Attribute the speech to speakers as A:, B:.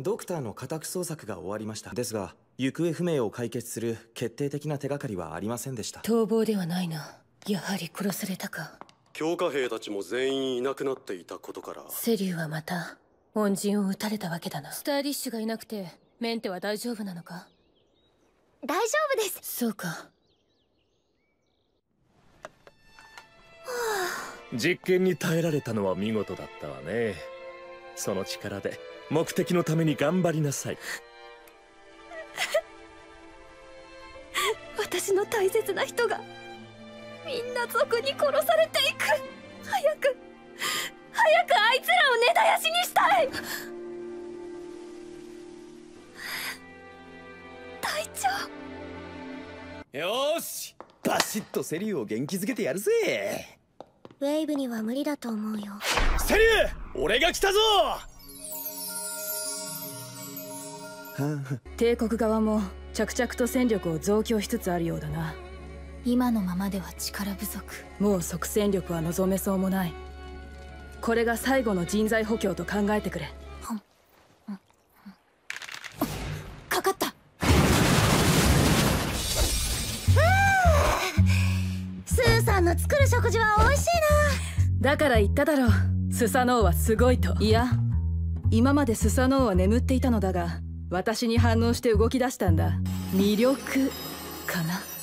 A: ドクターの家宅捜索が終わりました。ですが行方不明を解決する決定的な手がかりはありませんでした。
B: 逃亡ではないな。やはり殺されたか。
C: 強化兵たちも全員いなくなっていたことから。
B: セリュウはまた恩人を撃たれたわけだな。スタイリッシュがいなくてメンテは大丈夫なのか？
D: 大丈夫です。
B: そうか。
E: 実験に耐えられたのは見事だったわねその力で目的のために頑張りなさい。
D: 私の大切な人がみんな族に殺されていく。早く早くあいつらを根絶やしにしたい。隊長。
F: よし。バシッとセリュウを元気づけてやるぜ
D: ウェイブには無理だと思うよ。
F: セリュウ俺が来たぞ。
G: 帝国側も着々と戦力を増強しつつあるようだな。
D: 今のままでは力不足。
G: もう即戦力は望めそうもない。これが最後の人材補強と考えてくれ
D: 作る食事は美味しいな
G: だから言っただろうスサノオはすごいといや今までスサノオは眠っていたのだが私に反応して動き出したんだ。魅力かな？